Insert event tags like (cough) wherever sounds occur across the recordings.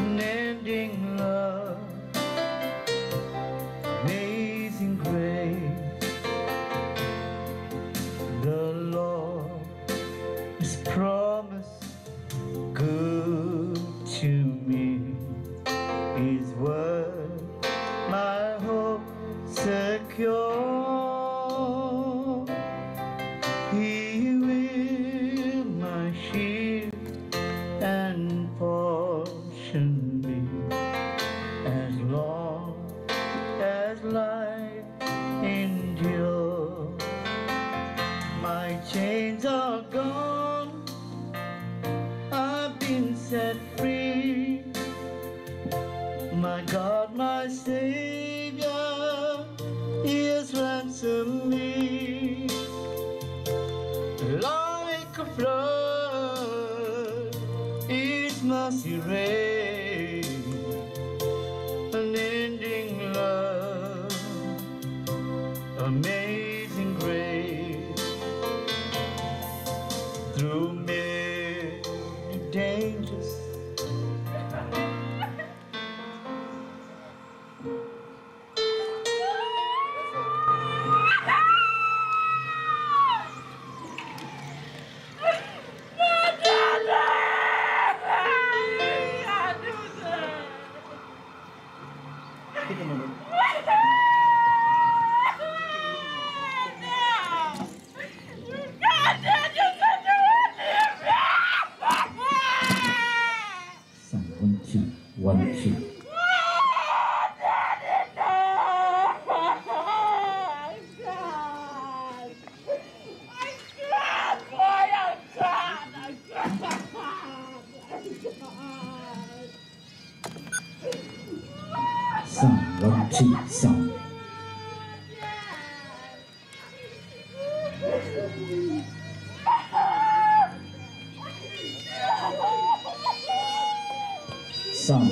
an ending love.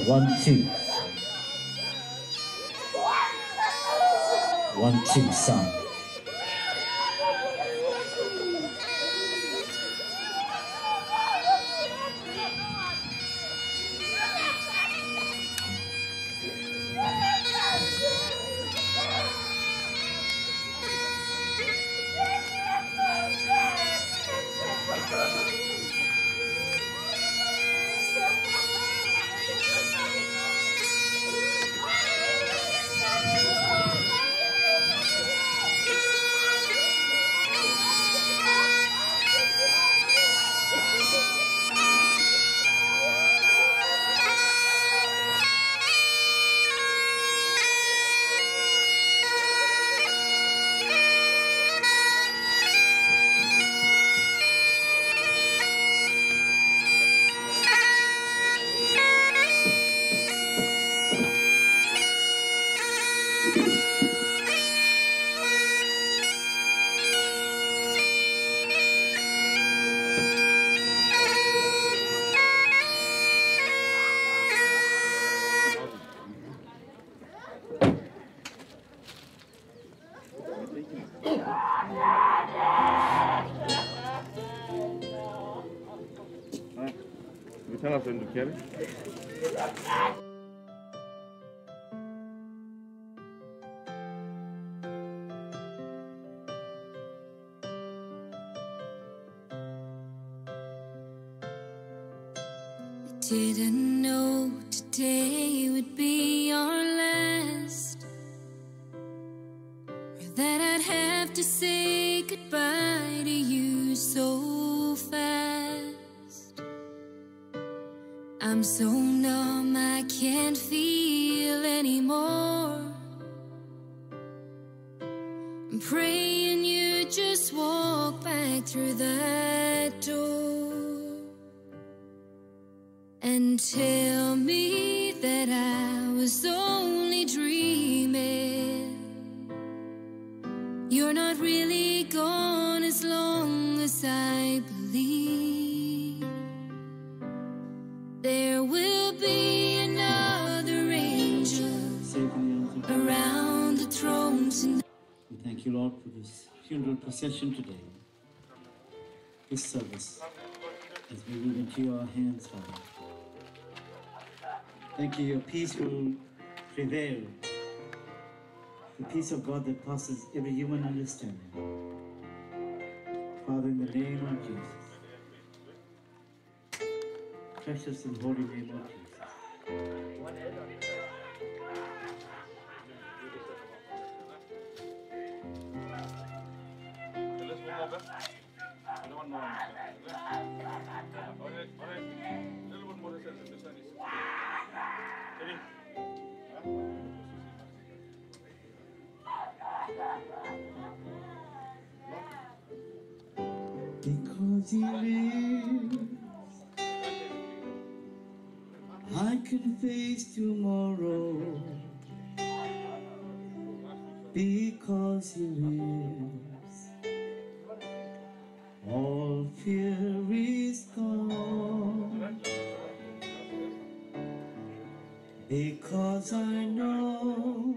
One, two. One, two. You're not really gone as long as I believe. There will be another angel around the thrones. We thank you, Lord, for this funeral procession today, this service, as we move into your hands, Father. Thank you, your peace will prevail. The peace of God that passes every human understanding. Father, in the name of Jesus. Precious and holy name of Jesus. Let's move over. Another one more. Alright, alright. Little one more. Lives, I can face tomorrow. Because he lives, all fear is gone. Because I know,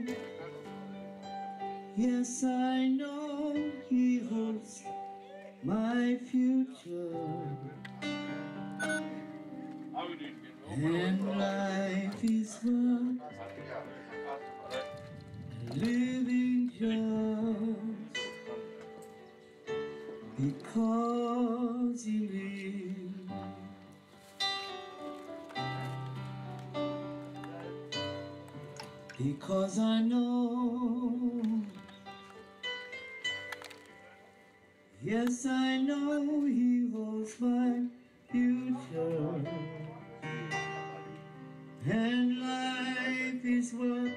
yes, I know he holds my future. And life is worth living just because you live. Because I know, yes, I know He holds my future. And life is worth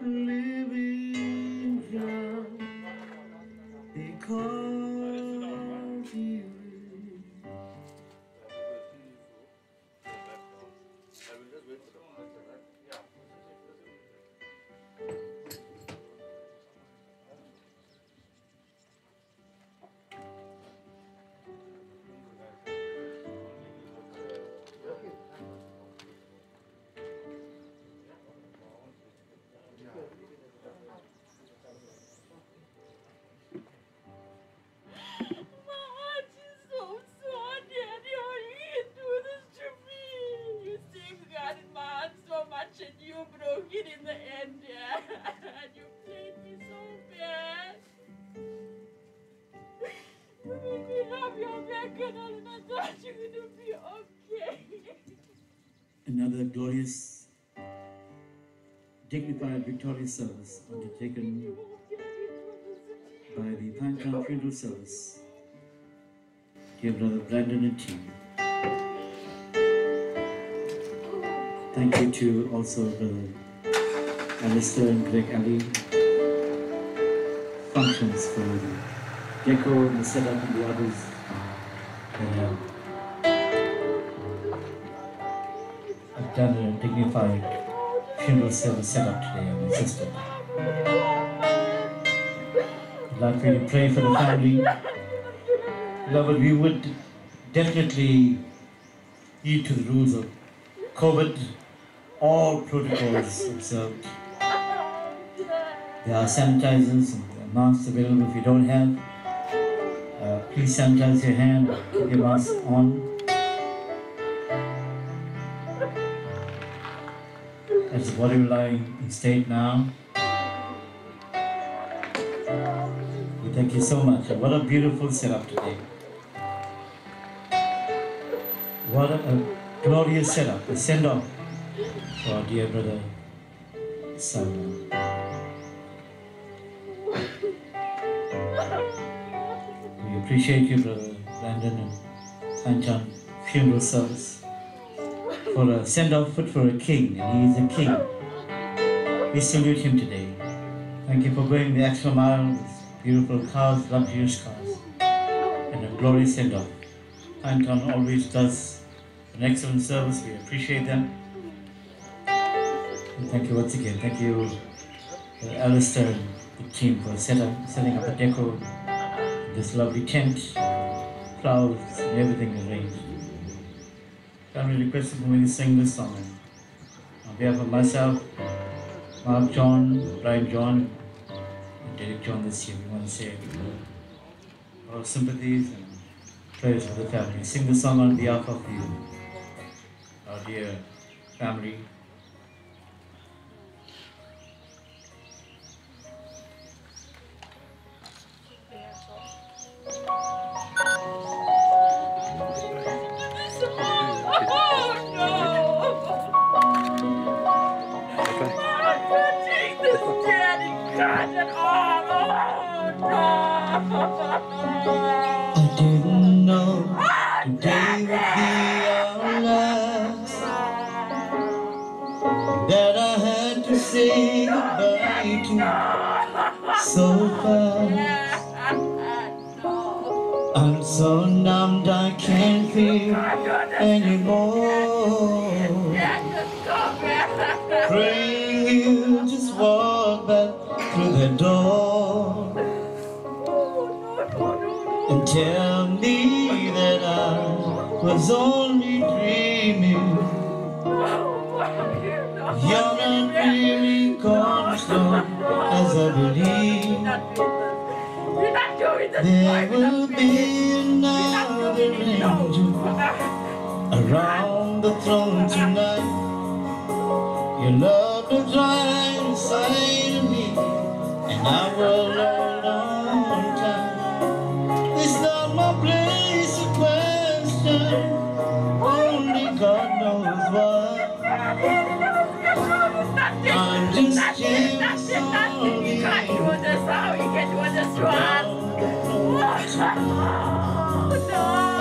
living dignified, victorious service undertaken by the Pantheon Funeral Service. Dear Brother Brandon and team. Thank you to also Brother Alistair and Greg Ali. Functions for the deco, the setup, and the others. have- have done a dignified funeral service setup today and assisted. I'd like for you to pray for the family. Beloved, we would definitely heed to the rules of COVID, all protocols observed. There are sanitizers and masks available if you don't have. Uh, please sanitize your hand, keep your mask on. Will lie in state now. We thank you so much. What a beautiful setup today. What a, glorious setup, a send off for our dear brother Simon. We appreciate you, brother Brandon and Sanchan funeral service for a send off fit for a king, and he is a king. We salute him today. Thank you for going the extra mile with beautiful cars, luxurious cars, and a glorious send off. Anton always does an excellent service. We appreciate them. And thank you once again. Thank you, uh, Alistair and the team for set up, setting up a deco, this lovely tent, flowers, and everything arranged. Family requested for me to sing this song. On behalf of myself, Mark John, Brian John, and Derek John this year, we want to say our sympathies and prayers for the family. Sing the song on behalf of you, our dear family. Would be our last. That I had to say goodbye to so fast. I'm so numbed I can't feel anymore. Praying you just walk back through the door and tell me was only dreaming. You're not really cornerstone as I believe. There will be another angel around the throne tonight. Your love will dry inside of me, and I will hold this (laughs) to. Oh, no.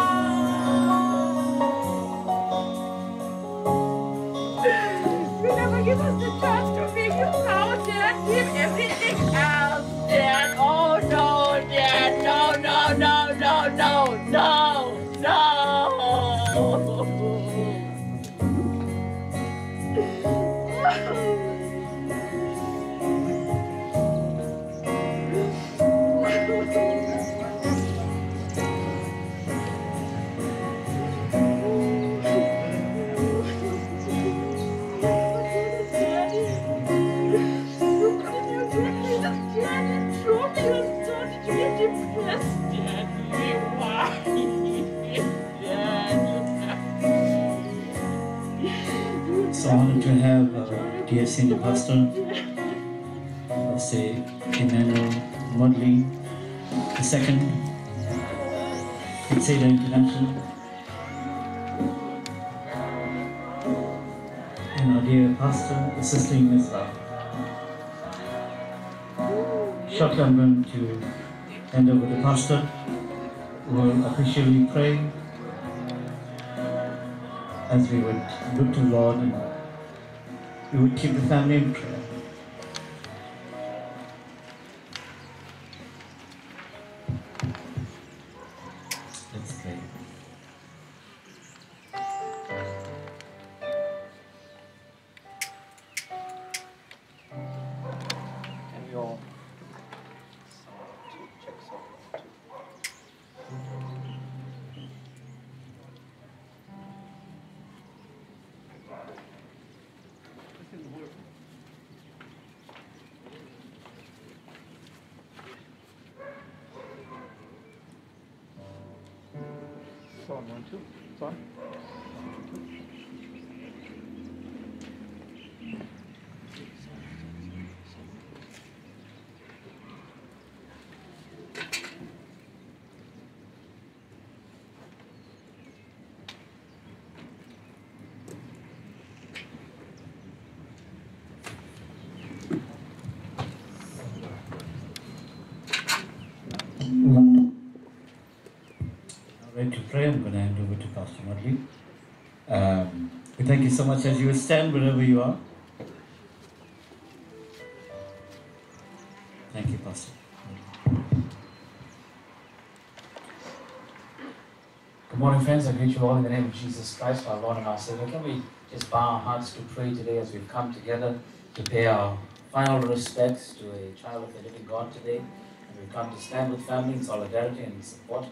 Dear senior pastor, Pastor Emmanuel Modley II, Bethsaida International, and our dear pastor assisting. Love. Shortly I'm going to hand over the pastor, will officially pray as we would look to the Lord we would keep the family in Sound one, two. It's on. All right, to pray, I'm going to hand over to Pastor Modley. Um, we thank you so much as you stand wherever you are. Thank you, Pastor. Good morning, friends. I greet you all in the name of Jesus Christ, our Lord and our Savior. Can we just bow our hearts to pray today as we've come together to pay our final respects to a child of the living God today? And we've come to stand with family in solidarity and support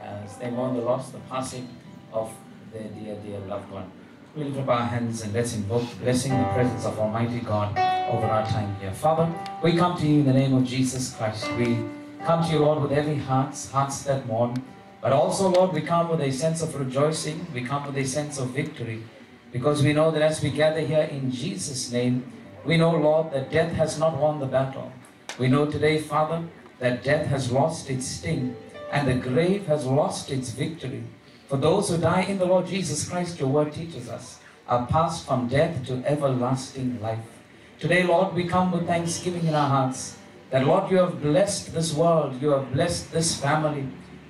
Uh, as they mourn the loss, the passing of their dear, dear loved one. We lift up our hands and let's invoke the blessing, the presence of Almighty God over our time here. Father, we come to you in the name of Jesus Christ. We come to you, Lord, with heavy hearts, hearts that mourn. But also, Lord, we come with a sense of rejoicing. We come with a sense of victory. because we know that as we gather here in Jesus' name, we know, Lord, that death has not won the battle. We know today, Father, that death has lost its sting and the grave has lost its victory. For those who die in the Lord Jesus Christ, your word teaches us, are passed from death to everlasting life. Today, Lord, we come with thanksgiving in our hearts that, Lord, you have blessed this world, you have blessed this family,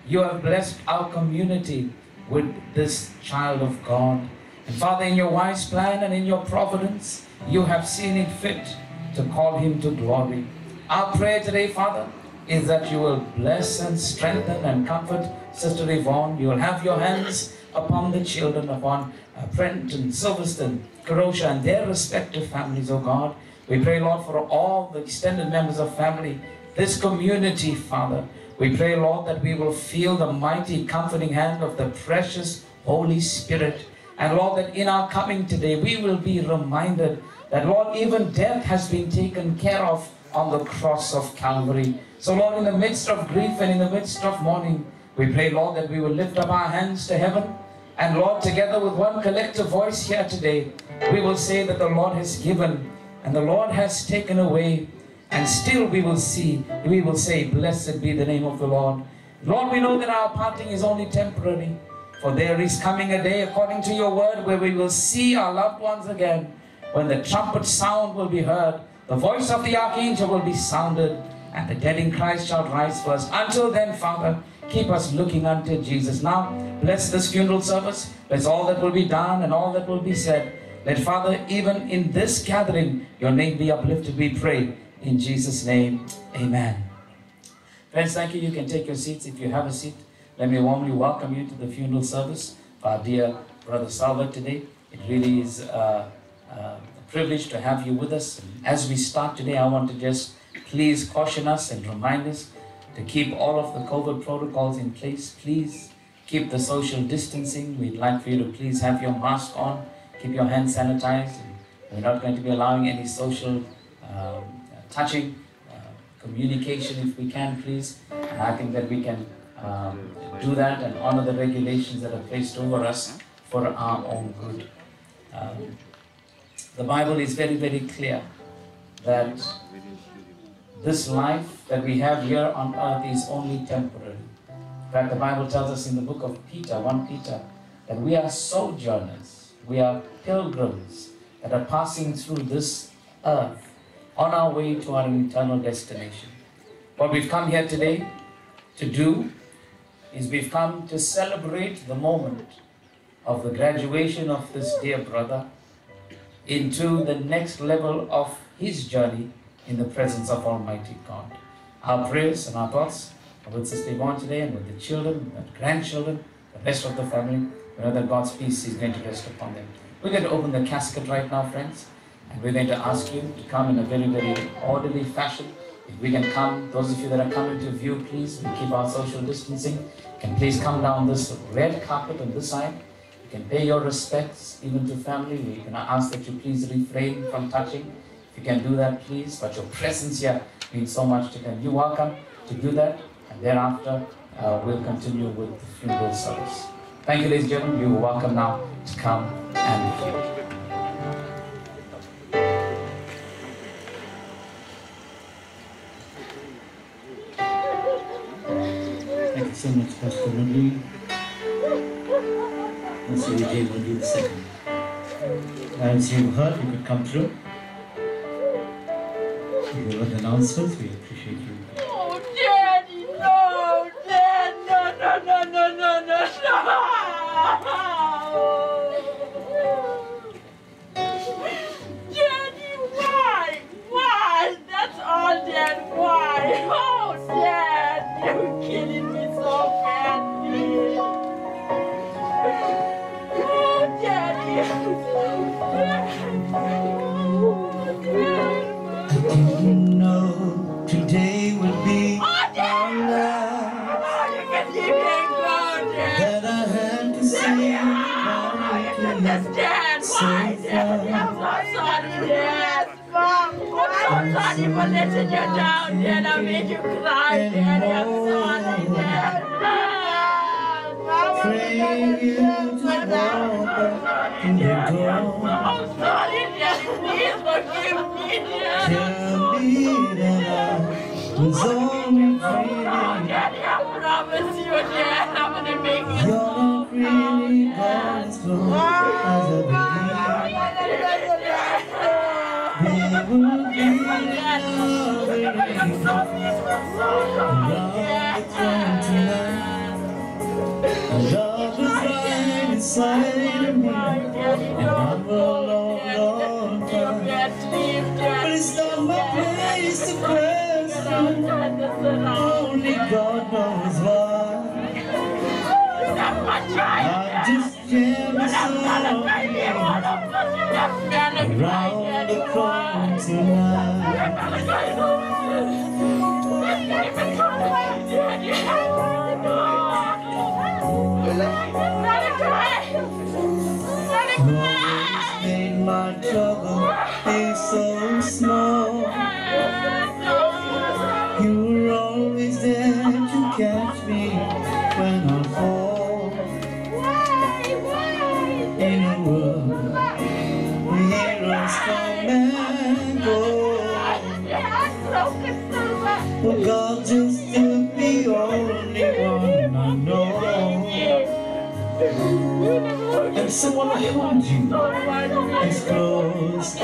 you have blessed our community with this child of God. And Father, in your wise plan and in your providence, you have seen it fit to call him to glory. Our prayer today, Father, is that you will bless and strengthen and comfort Sister Yvonne. You will have your hands upon the children, upon Brent uh, and Silverstone, Karosha, and their respective families, oh God. We pray, Lord, for all the extended members of family, this community, Father. We pray, Lord, that we will feel the mighty, comforting hand of the precious Holy Spirit. And Lord, that in our coming today, we will be reminded that, Lord, even death has been taken care of on the cross of Calvary. So, Lord, in the midst of grief and in the midst of mourning, we pray, Lord, that we will lift up our hands to heaven. And, Lord, together with one collective voice here today, we will say that the Lord has given and the Lord has taken away. And still we will see, we will say, Blessed be the name of the Lord. Lord, we know that our parting is only temporary. For there is coming a day, according to your word, where we will see our loved ones again. When the trumpet sound will be heard, the voice of the archangel will be sounded, and the dead in Christ shall rise first. Until then, Father, keep us looking unto Jesus. Now, bless this funeral service. Bless all that will be done and all that will be said. Let, Father, even in this gathering, your name be uplifted, we pray. In Jesus' name, amen. Friends, thank you. You can take your seats if you have a seat. Let me warmly welcome you to the funeral service of our dear Brother Selva today. It really is uh, uh, privilege to have you with us. As we start today, I want to just please caution us and remind us to keep all of the COVID protocols in place. Please keep the social distancing. We'd like for you to please have your mask on, keep your hands sanitized. We're not going to be allowing any social um, touching, uh, communication if we can, please. And I think that we can um, do that and honor the regulations that are placed over us for our own good. Um, the Bible is very, very clear that this life that we have here on earth is only temporary. In fact, the Bible tells us in the book of Peter, 1 Peter, that we are sojourners, we are pilgrims that are passing through this earth on our way to our eternal destination. What we've come here today to do is we've come to celebrate the moment of the graduation of this dear brother into the next level of his journey in the presence of Almighty God. Our prayers and our thoughts are with Sister Yvonne today and with the children, the grandchildren, the rest of the family. We know that God's peace is going to rest upon them. We're going to open the casket right now, friends, and we're going to ask you to come in a very, very orderly fashion. If we can come, those of you that are coming to view, please, we keep our social distancing. Can please come down this red carpet on this side. You can pay your respects even to family. We can ask that you please refrain from touching. If you can do that, please. But your presence here means so much to them. You're welcome to do that. And thereafter, uh, we'll continue with the funeral service. Thank you, ladies and gentlemen. You're welcome now to come and view. Thank you so much, Pastor Murli. So Vijay will be the second. As you heard, you could come through. Heard the announcements, we appreciate I'm so sorry for letting you down, Dad. I made you cry, Daddy. I'm sorry, Dad. Mom, I Praying you to fall back in the door. I'm sorry, Daddy. Please forgive me, Daddy. Tell me that I was only dreaming. Daddy, I promise you, Dad, I'm gonna make it. You're not really God's fault as Love is right inside of me, and I long, long time. But it's not my place to. Only God knows why. I'm just jealous of you around the throne tonight. Made my trouble be so small. And so I hold you as close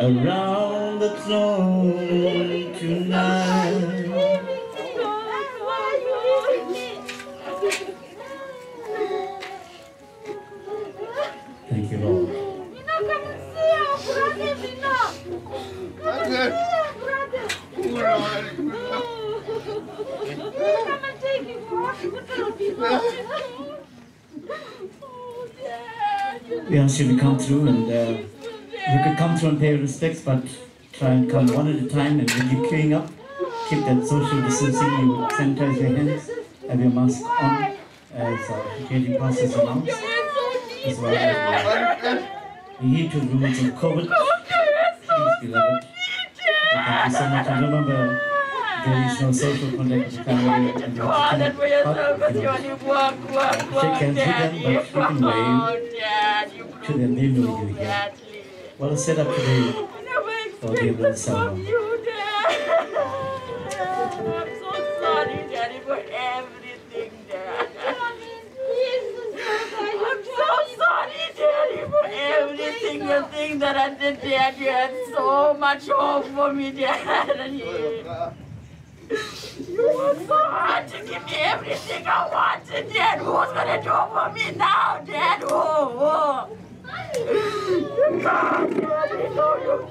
around the throne tonight. Thank you, Lord. We ask you to come through and uh, you could come through and pay respects, but try and come one at a time. And when you're queuing up, keep that social distancing. You sanitize your hands, have your mask on, as uh, gating passes announced, as well as the heed to rules of COVID. Please, beloved. Thank you so much. And remember, there is no social contact with the family and your God, that for yourself but, you you know, Shake hands with them, but you can wave. You to them. They know you're here. A setup today. I never Oh, dear expected little from you, Dad. I'm so sorry, Daddy, for everything, Dad. I'm so sorry, Daddy, for everything. The thing that I did, Dad. You had so much hope for me, Dad. And you, you worked so hard to give me everything I wanted, Dad. Who's gonna do it for me now, Dad? Who? Who? You can't, you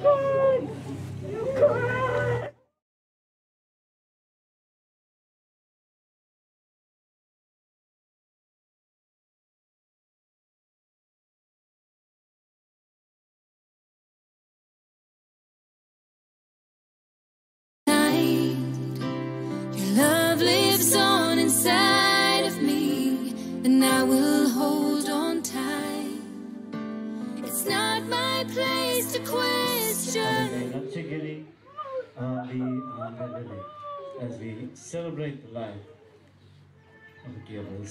can't. You can't. Uh, as we celebrate the life of dear brother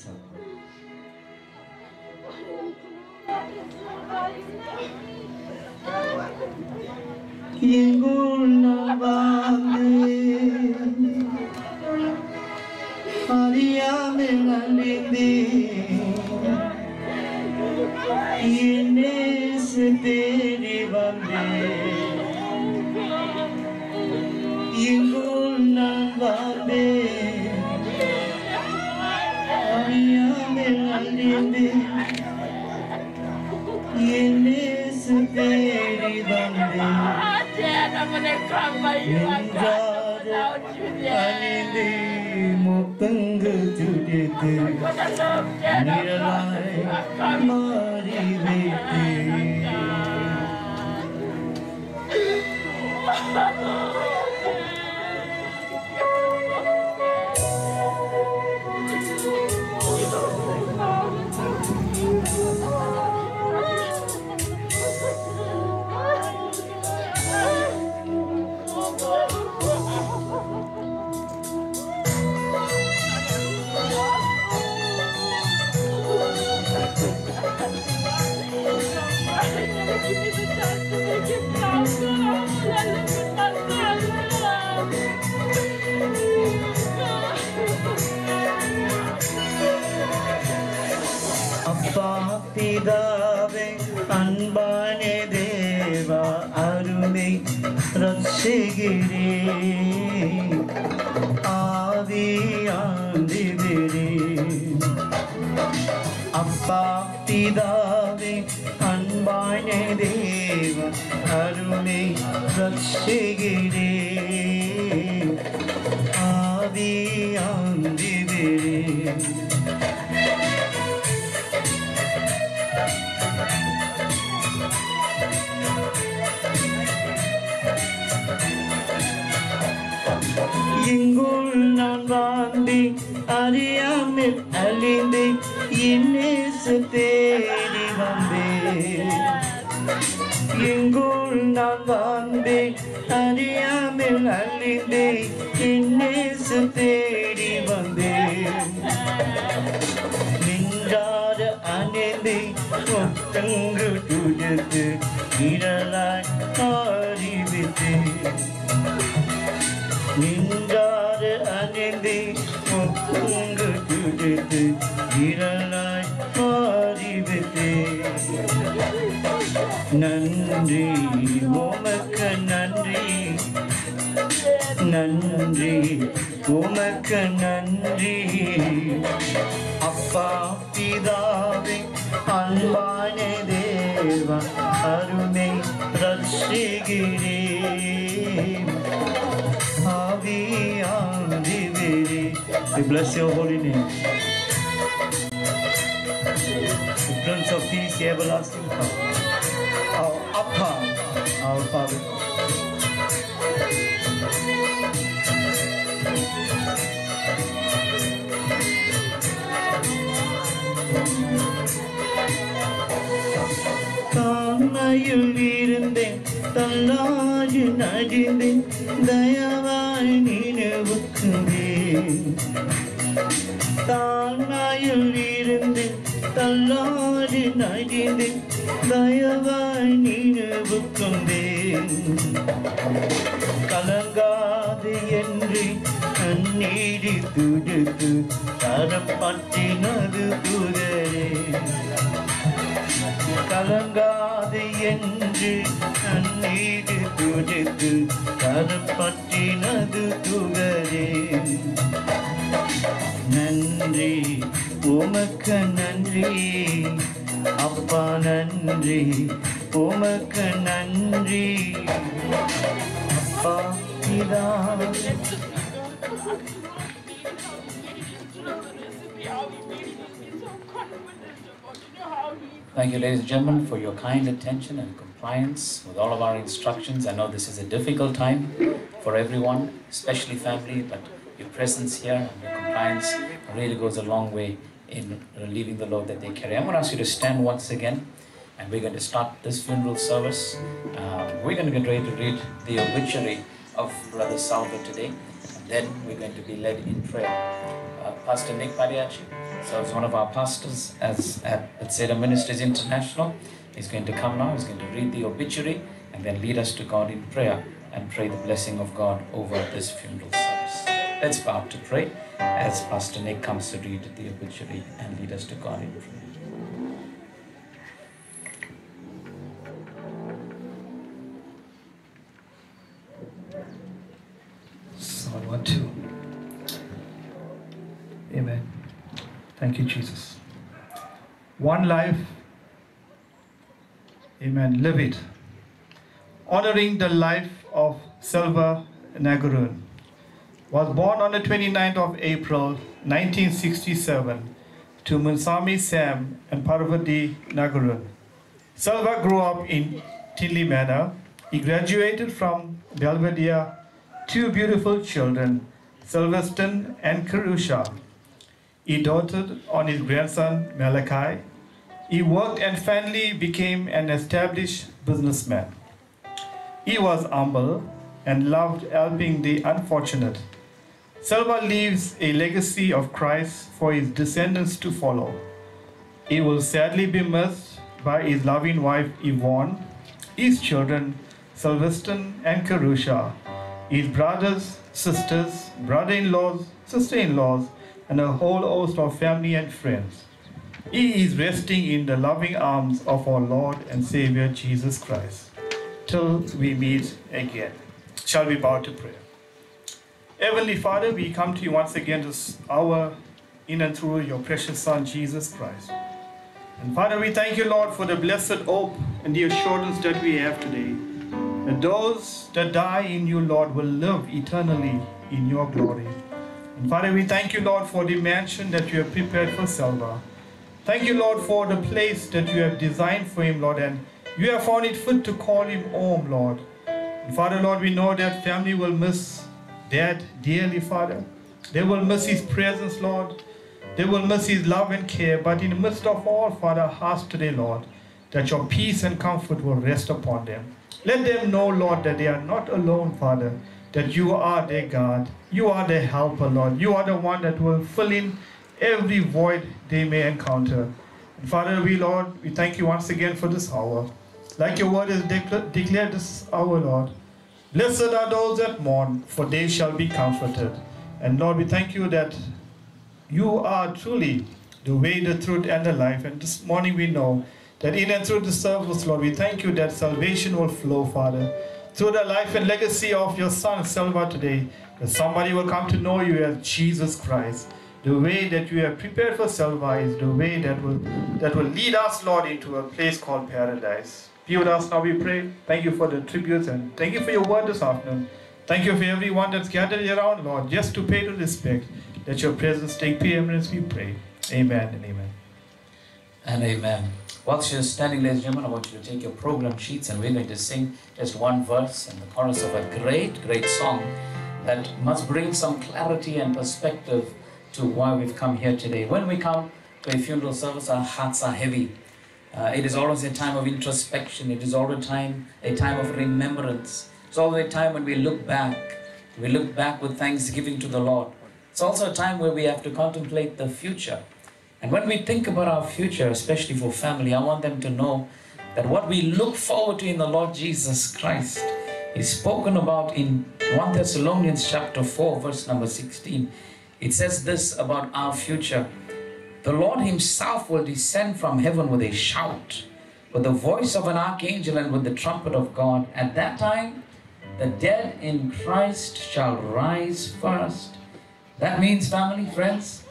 அள்ளிண்டே கிண்ணேசு தேடி வந்தேன் நின்றார அணிந்தே ஒத்தங்கு துயத்து நிழலாய் அறிவித்தேன் நின்றார அணிந்தே ஒத்தங்கு துயத்து நிழலாய் அறிவித்தேன் நன்றி உமக்கு நன்றி. நன்றி உமக்கு நன்றி அப்பா பிதாவே அன்பான தேவா அருமை ரட்சிகிறேன் We bless your holy name. The Prince of Peace, the everlasting Father. Our Appa, our Father. தாமையில் இருந்தேன். தள்ளாது நடிந்தேன். தயவாய் நினைவுக்குந்தேன். தானாயில் இருந்தேன். தள்ளாது நடிந்தேன். தயவாய் நினைவுக்குந்தேன். கலங்காது என்று கண்ணீடி துடுத்து தரம் பற்றினது புதரே கலங்காது என்று கண்ணீடு துடித்து கருப்பற்றினது துகரே நன்றி உமக்கு நன்றி அப்பா நன்றி உமக்கு நன்றி அப்பா இதா Thank you, ladies and gentlemen, for your kind attention and compliance with all of our instructions. I know this is a difficult time for everyone, especially family, but your presence here and your compliance really goes a long way in relieving the load that they carry. I'm going to ask you to stand once again, and we're going to start this funeral service. Uh, we're going to get ready to read the obituary of Brother Selva today, and then we're going to be led in prayer. Pastor Nick Padiachi. So he's one of our pastors as at, at Ministries International. He's going to come now. He's going to read the obituary and then lead us to God in prayer and pray the blessing of God over this funeral service. Let's bow to pray as Pastor Nick comes to read the obituary and lead us to God in prayer. Psalm 1 2. Amen. Thank you, Jesus. One life. Amen. Live it. Honoring the life of Selva Nagouran. Was born on the 29th of April 1967 to Munsami Sam and Parvati Nagouran. Selva grew up in Tinley Manor. He graduated from Belvedere two beautiful children, Sylveston and Karusha. He doted on his grandson Malachi. He worked and finally became an established businessman. He was humble and loved helping the unfortunate. Selva leaves a legacy of Christ for his descendants to follow. He will sadly be missed by his loving wife Yvonne, his children Sylveston and Karusha, his brothers, sisters, brother-in-laws, sister-in-laws, and a whole host of family and friends. He is resting in the loving arms of our Lord and Savior Jesus Christ. Till we meet again. Shall we bow to prayer? Heavenly Father, we come to you once again this hour in and through your precious Son, Jesus Christ. And Father, we thank you, Lord, for the blessed hope and the assurance that we have today. That those that die in you, Lord, will live eternally in your glory. Father, we thank you, Lord, for the mansion that you have prepared for Selva. Thank you, Lord, for the place that you have designed for him, Lord, and you have found it fit to call him home, Lord. And Father, Lord, we know that family will miss Dad dearly, Father. They will miss his presence, Lord. They will miss his love and care. But in the midst of all, Father, ask today, Lord, that your peace and comfort will rest upon them. Let them know, Lord, that they are not alone, Father, that you are their God. You are their helper, Lord. You are the one that will fill in every void they may encounter. And Father, we, Lord, we thank you once again for this hour. Like your word is decla- declared this hour, Lord. Blessed are those that mourn, for they shall be comforted. And Lord, we thank you that you are truly the way, the truth, and the life. And this morning we know that in and through the service, Lord, we thank you that salvation will flow, Father, through the life and legacy of your son, Selva, today. That somebody will come to know you as Jesus Christ. The way that you have prepared for Selva is the way that will that will lead us, Lord, into a place called paradise. Be with us now, we pray. Thank you for the tributes and thank you for your word this afternoon. Thank you for everyone that's gathered around, Lord, just to pay the respect. Let your presence take preeminence, we pray. Amen and amen. And amen. Whilst you're standing, ladies and gentlemen, I want you to take your program sheets and we're going to sing just one verse and the chorus of a great, great song that must bring some clarity and perspective to why we've come here today. When we come to a funeral service, our hearts are heavy. Uh, it is always a time of introspection. It is always a time, a time of remembrance. It's always a time when we look back. We look back with thanksgiving to the Lord. It's also a time where we have to contemplate the future. And when we think about our future, especially for family, I want them to know that what we look forward to in the Lord Jesus Christ is spoken about in 1 Thessalonians chapter 4, verse number 16. It says this about our future. The Lord Himself will descend from heaven with a shout, with the voice of an archangel, and with the trumpet of God. At that time, the dead in Christ shall rise first. That means, family, friends,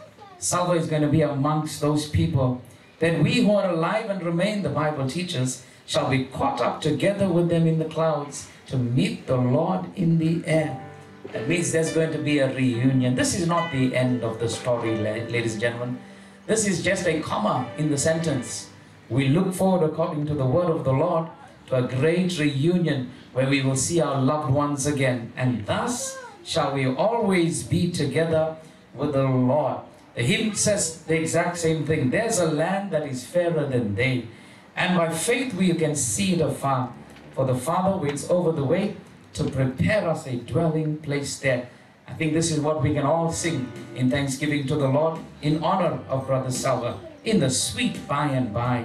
Selva is going to be amongst those people. Then we who are alive and remain, the Bible teaches, shall be caught up together with them in the clouds to meet the Lord in the air. That means there's going to be a reunion. This is not the end of the story, ladies and gentlemen. This is just a comma in the sentence. We look forward, according to the word of the Lord, to a great reunion where we will see our loved ones again. And thus shall we always be together with the Lord. The hymn says the exact same thing. There's a land that is fairer than day. And by faith we can see it afar. For the Father waits over the way to prepare us a dwelling place there. I think this is what we can all sing in thanksgiving to the Lord in honor of Brother Selva. In the sweet by and by,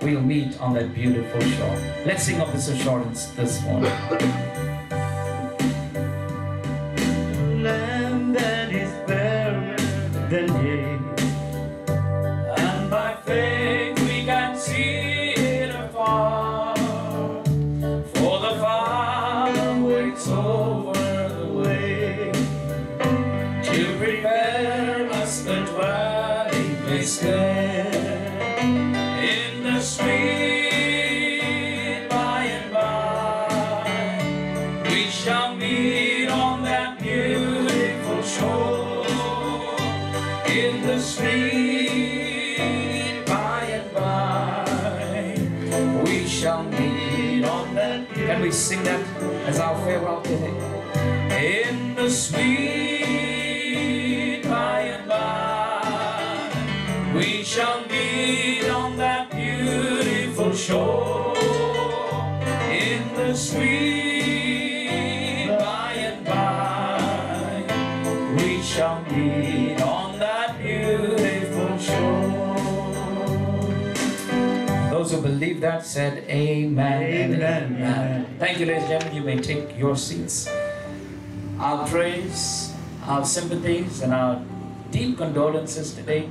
we'll meet on that beautiful shore. Let's sing of this assurance this morning. The sweet by and by, we shall meet on that beautiful shore. In the sweet by and by, we shall meet on that beautiful shore. Those who believe that said amen. and Amen, amen. Thank you, ladies and gentlemen. You may take your seats. Our praise, our sympathies, and our deep condolences today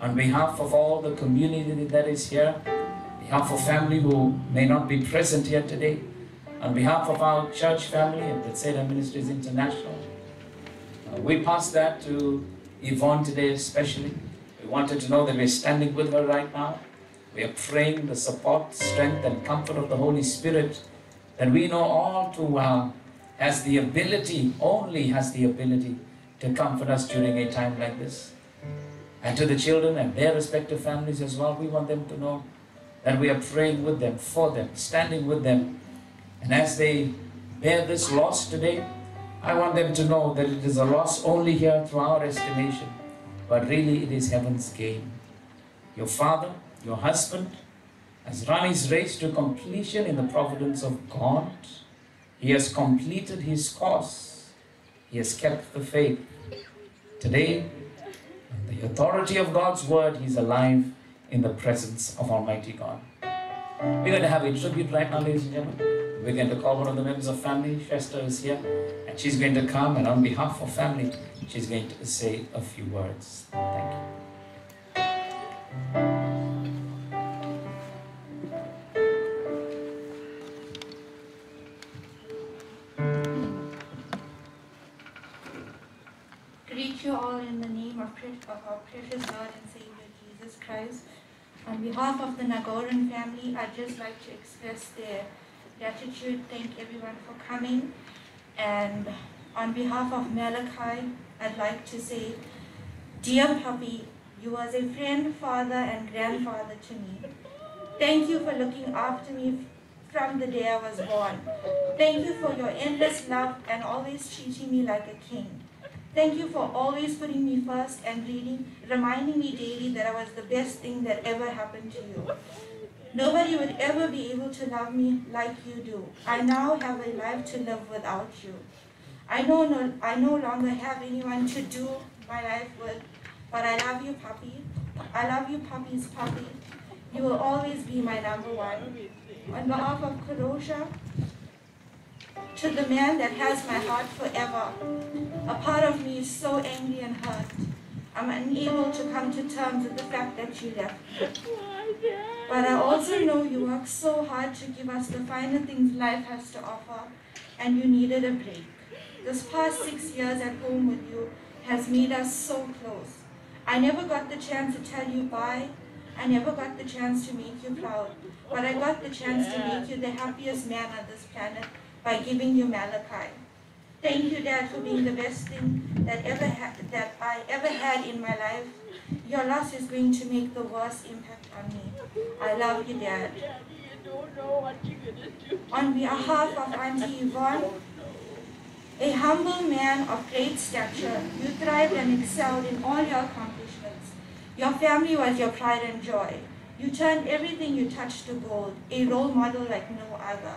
on behalf of all the community that is here, on behalf of family who may not be present here today, on behalf of our church family at Bethsaida Ministries International. Uh, we pass that to Yvonne today especially. We wanted to know that we're standing with her right now. We are praying the support, strength, and comfort of the Holy Spirit that we know all too well has the ability, only has the ability to comfort us during a time like this. And to the children and their respective families as well, we want them to know that we are praying with them, for them, standing with them. And as they bear this loss today, I want them to know that it is a loss only here through our estimation, but really it is heaven's gain. Your father, your husband, has run his race to completion in the providence of God. He has completed his course. He has kept the faith. Today, in the authority of God's word, he's alive in the presence of Almighty God. We're going to have a tribute right now, ladies and gentlemen. We're going to call one of the members of family. Shesta is here, and she's going to come, and on behalf of family, she's going to say a few words. Thank you. On behalf of the Nagouran family, I'd just like to express their gratitude, thank everyone for coming. And on behalf of Malachi, I'd like to say, Dear puppy, you was a friend, father, and grandfather to me. Thank you for looking after me from the day I was born. Thank you for your endless love and always treating me like a king. Thank you for always putting me first and reading, reminding me daily that I was the best thing that ever happened to you. Nobody would ever be able to love me like you do. I now have a life to live without you. I know no, I no longer have anyone to do my life with, but I love you, puppy. I love you, puppy's puppy. You will always be my number one. On behalf of Karosha, to the man that has my heart forever. A part of me is so angry and hurt. I'm unable to come to terms with the fact that you left. But I also know you worked so hard to give us the finer things life has to offer, and you needed a break. This past six years at home with you has made us so close. I never got the chance to tell you bye. I never got the chance to make you proud, but I got the chance to make you the happiest man on this planet by giving you Malachi. Thank you, Dad, for being the best thing that ever ha- that I ever had in my life. Your loss is going to make the worst impact on me. I love you, Dad. On behalf of Auntie Yvonne, a humble man of great stature, you thrived and excelled in all your accomplishments. Your family was your pride and joy. You turned everything you touched to gold, a role model like no other.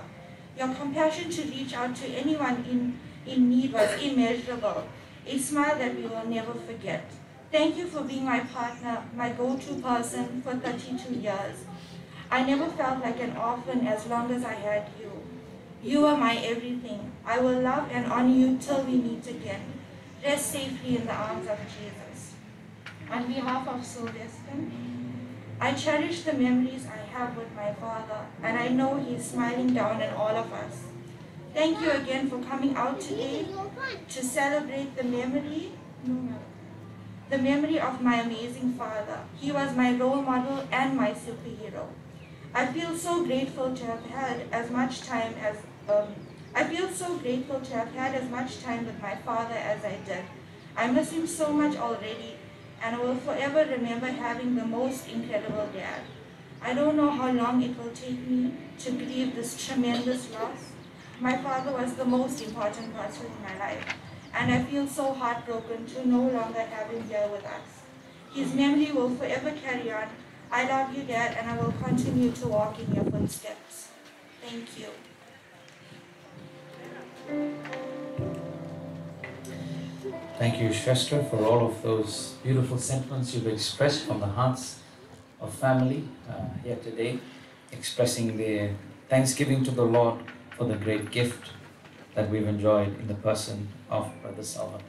Your compassion to reach out to anyone in, in need was immeasurable. a smile that we will never forget. Thank you for being my partner, my go-to person for 32 years. I never felt like an orphan as long as I had you. You are my everything. I will love and honor you till we meet again. Rest safely in the arms of Jesus. On behalf of Sylvester, I cherish the memories I have with my father, and I know he is smiling down on all of us. Thank you again for coming out today to celebrate the memory, the memory of my amazing father. He was my role model and my superhero. I feel so grateful to have had as much time as um, I feel so grateful to have had as much time with my father as I did. I miss him so much already, and I will forever remember having the most incredible dad. I don't know how long it will take me to grieve this tremendous loss. My father was the most important person in my life, and I feel so heartbroken to no longer have him here with us. His memory will forever carry on. I love you, Dad, and I will continue to walk in your footsteps. Thank you. Thank you, Shwester, for all of those beautiful sentiments you've expressed from the hearts family uh, here today, expressing their thanksgiving to the Lord for the great gift that we've enjoyed in the person of Brother Selva.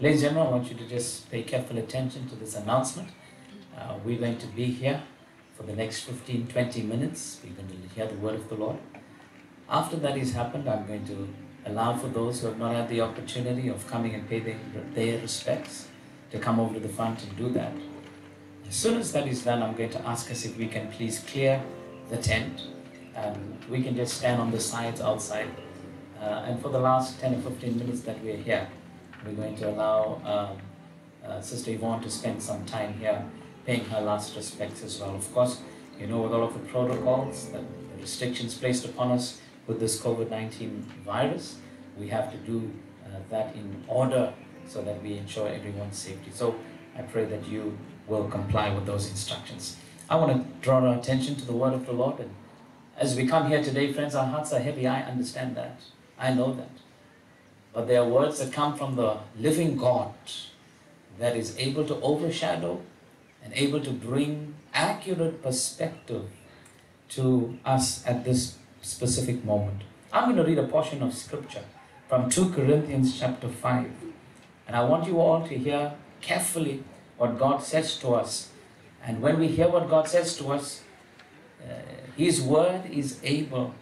Ladies and gentlemen, I want you to just pay careful attention to this announcement. Uh, we're going to be here for the next 15 20 minutes. We're going to hear the word of the Lord. After that has happened, I'm going to allow for those who have not had the opportunity of coming and pay their, their respects to come over to the front and do that. As soon as that is done, I'm going to ask us if we can please clear the tent. We can just stand on the sides outside. Uh, and for the last 10 or 15 minutes that we're here, we're going to allow um, uh, Sister Yvonne to spend some time here paying her last respects as well. Of course, you know, with all of the protocols, the, the restrictions placed upon us with this COVID 19 virus, we have to do uh, that in order so that we ensure everyone's safety. So I pray that you will comply with those instructions. I want to draw our attention to the word of the Lord. And as we come here today, friends, our hearts are heavy. I understand that. I know that. But there are words that come from the living God that is able to overshadow and able to bring accurate perspective to us at this specific moment. I'm going to read a portion of scripture from 2 Corinthians chapter 5. And I want you all to hear carefully what God says to us. And when we hear what God says to us, uh, His word is able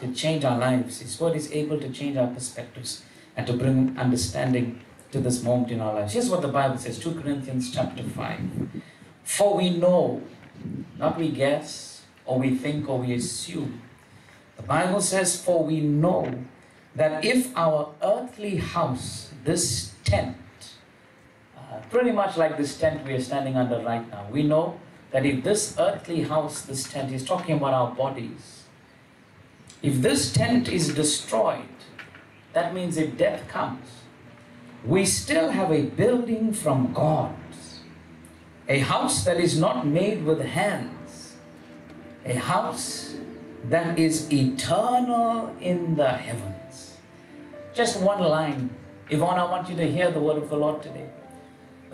to change our lives. His word is able to change our perspectives and to bring understanding to this moment in our lives. Here's what the Bible says 2 Corinthians chapter 5. For we know, not we guess, or we think, or we assume. The Bible says, For we know that if our earthly house, this tent, pretty much like this tent we are standing under right now, we know that if this earthly house, this tent, is talking about our bodies, if this tent is destroyed, that means if death comes, we still have a building from God, a house that is not made with hands, a house that is eternal in the heavens. Just one line. Yvonne, I want you to hear the word of the Lord today.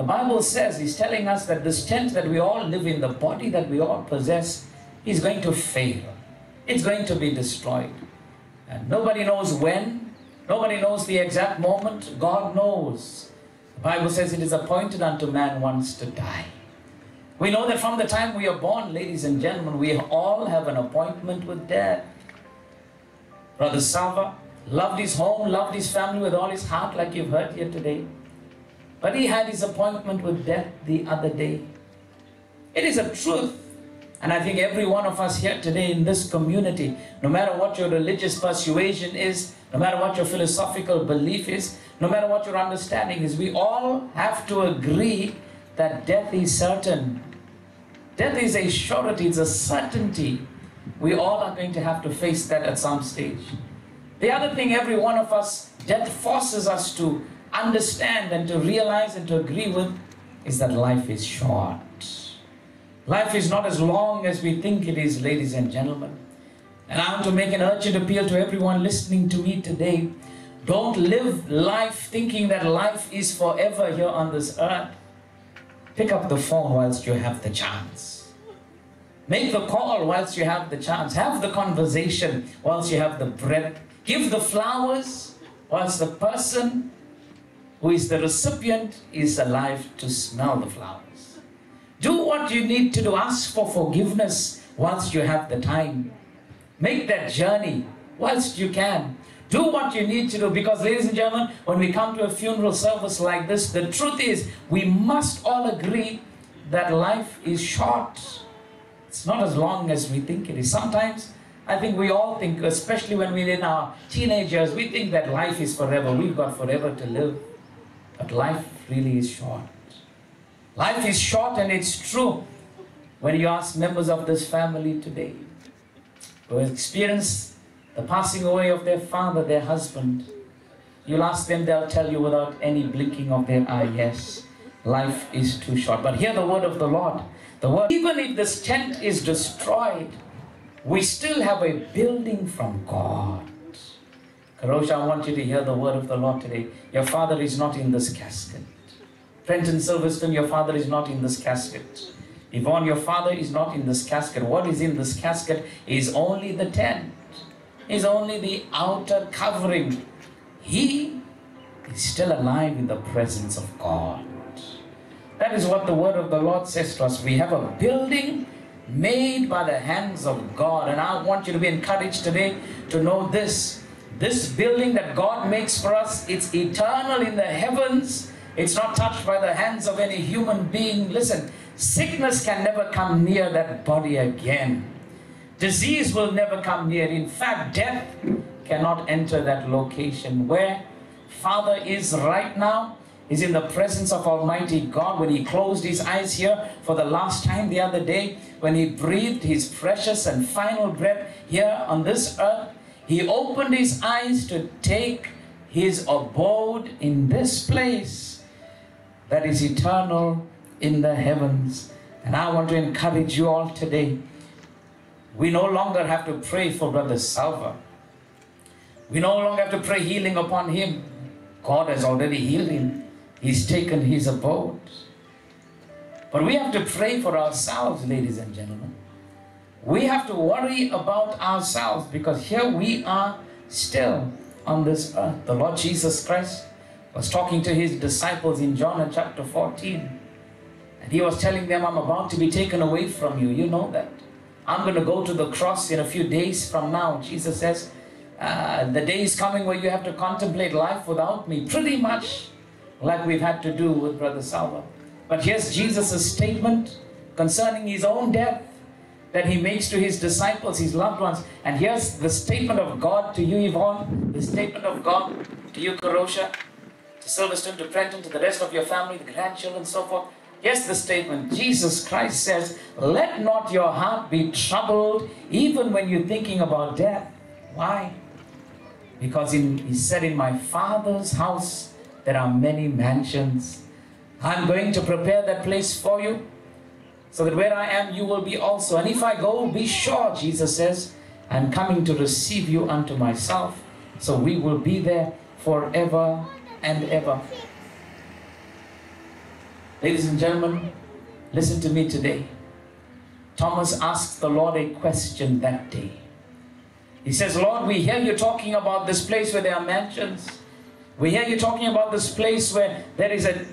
The Bible says, He's telling us that this tent that we all live in, the body that we all possess, is going to fail. It's going to be destroyed. And nobody knows when, nobody knows the exact moment. God knows. The Bible says it is appointed unto man once to die. We know that from the time we are born, ladies and gentlemen, we all have an appointment with death. Brother Selva loved his home, loved his family with all his heart, like you've heard here today. But he had his appointment with death the other day. It is a truth. And I think every one of us here today in this community, no matter what your religious persuasion is, no matter what your philosophical belief is, no matter what your understanding is, we all have to agree that death is certain. Death is a surety, it's a certainty. We all are going to have to face that at some stage. The other thing, every one of us, death forces us to understand and to realize and to agree with is that life is short. Life is not as long as we think it is, ladies and gentlemen. And I want to make an urgent appeal to everyone listening to me today. Don't live life thinking that life is forever here on this earth. Pick up the phone whilst you have the chance. Make the call whilst you have the chance. Have the conversation whilst you have the breath. Give the flowers whilst the person who is the recipient is alive to smell the flowers. Do what you need to do. Ask for forgiveness whilst you have the time. Make that journey whilst you can. Do what you need to do because, ladies and gentlemen, when we come to a funeral service like this, the truth is we must all agree that life is short. It's not as long as we think it is. Sometimes I think we all think, especially when we're in our teenagers, we think that life is forever. We've got forever to live. But life really is short. Life is short, and it's true when you ask members of this family today who experienced the passing away of their father, their husband. You'll ask them, they'll tell you without any blinking of their eye, yes, life is too short. But hear the word of the Lord. The word, even if this tent is destroyed, we still have a building from God. Karosha, I want you to hear the word of the Lord today. Your father is not in this casket. Trenton Silverstone, your father is not in this casket. Yvonne, your father is not in this casket. What is in this casket is only the tent, is only the outer covering. He is still alive in the presence of God. That is what the word of the Lord says to us. We have a building made by the hands of God. And I want you to be encouraged today to know this. This building that God makes for us, it's eternal in the heavens. It's not touched by the hands of any human being. Listen, sickness can never come near that body again. Disease will never come near. In fact, death cannot enter that location. Where Father is right now He's in the presence of Almighty God. When he closed his eyes here for the last time the other day, when he breathed his precious and final breath here on this earth, he opened his eyes to take his abode in this place that is eternal in the heavens. And I want to encourage you all today. We no longer have to pray for Brother Selva. We no longer have to pray healing upon him. God has already healed him. He's taken his abode. But we have to pray for ourselves, ladies and gentlemen. We have to worry about ourselves because here we are still on this earth. The Lord Jesus Christ was talking to his disciples in John chapter 14. And he was telling them, I'm about to be taken away from you. You know that. I'm going to go to the cross in a few days from now. Jesus says, uh, the day is coming where you have to contemplate life without me. Pretty much like we've had to do with Brother Selva. But here's Jesus' statement concerning his own death that he makes to his disciples, his loved ones. And here's the statement of God to you, Yvonne, the statement of God to you, Karosha, to Silverstone, to Brenton, to the rest of your family, the grandchildren, so forth. Here's the statement Jesus Christ says, Let not your heart be troubled, even when you're thinking about death. Why? Because in, he said, In my Father's house there are many mansions. I'm going to prepare that place for you so that where I am, you will be also. And if I go, be sure, Jesus says, I'm coming to receive you unto myself. So we will be there forever and ever. Ladies and gentlemen, listen to me today. Thomas asked the Lord a question that day. He says, Lord, we hear you talking about this place where there are mansions. We hear you talking about this place where there is a